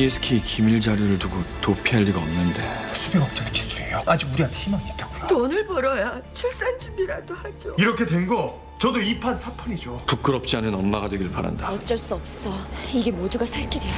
TSK 기밀 자료를 두고 도피할 리가 없는데 수백억 짜리 기술이에요. 아직 우리한테 희망이 있다고요. 돈을 벌어야 출산 준비라도 하죠. 이렇게 된 거 저도 이판 사판이죠 부끄럽지 않은 엄마가 되길 바란다. 어쩔 수 없어. 이게 모두가 살 길이야.